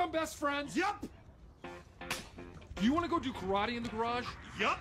Become best friends? Yup. Do you want to go do karate in the garage? Yup.